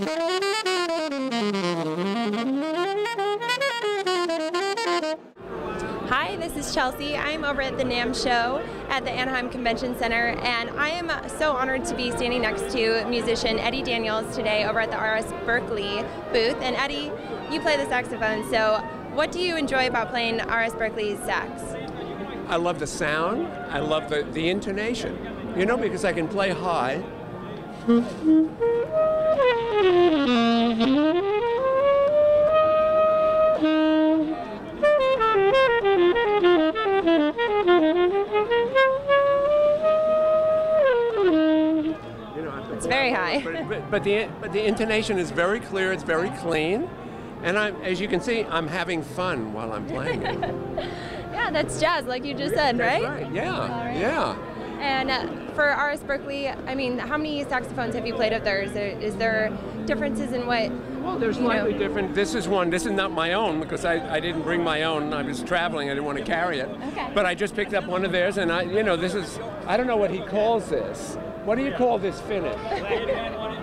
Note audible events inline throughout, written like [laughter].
Hi, this is Chelsea. I'm over at the NAMM show at the Anaheim Convention Center, and I am so honored to be standing next to musician Eddie Daniels today over at the RS Berkeley booth. And Eddie, you play the saxophone, so what do you enjoy about playing RS Berkeley's sax? I love the sound, I love the, the intonation, you know, because I can play high. It's very high. But, but, but, the but the intonation is very clear. It's very clean, and I'm as you can see, I'm having fun while I'm playing it. [laughs] yeah, that's jazz, like you just said, right? right. Yeah. right. Yeah. And for RS Berkeley, I mean, how many saxophones have you played up there? Is there, is there differences in what? Well, there's you know- slightly different. This is one. This is not my own because I, I didn't bring my own. I was traveling. I didn't want to carry it. Okay. But I just picked up one of theirs, and I, you know, this is. I don't know what he calls this. What do you call this finish?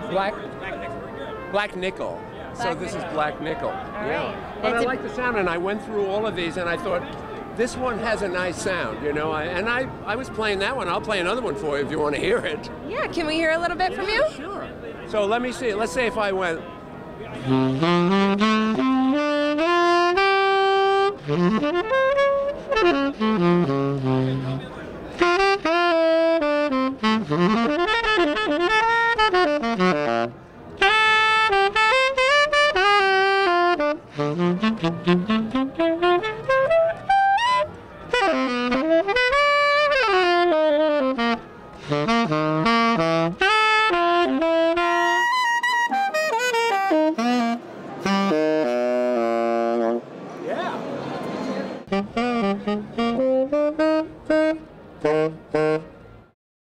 Black. Black nickel. so Black this is black nickel. right. Yeah. But It's I like the sound, and I went through all of these, and I thought. This one has a nice sound, you know, I, and I, I was playing that one. I'll play another one for you if you want to hear it. Yeah, can we hear a little bit from you? Sure. So let me see. Let's say if I went. Mm-hmm.